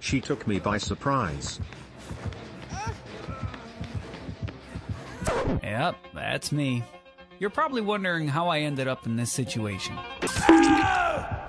She took me by surprise. Yep, that's me. You're probably wondering how I ended up in this situation. Ah!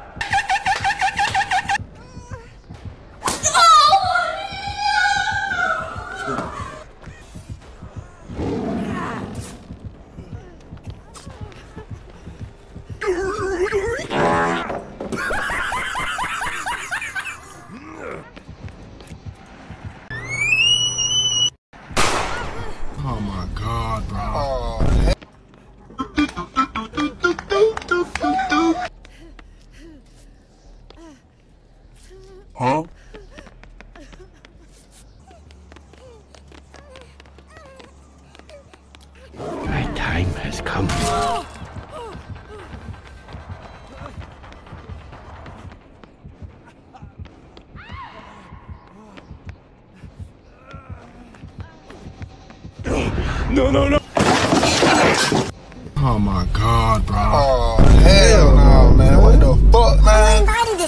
Oh my god, bro. Huh? My time has come. No, no, no. Oh my god, bro. Oh, hell no, man. What the fuck, man?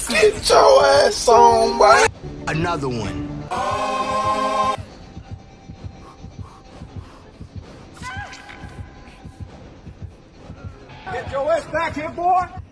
Get your ass on, boy. Another one. Get your ass back here, boy.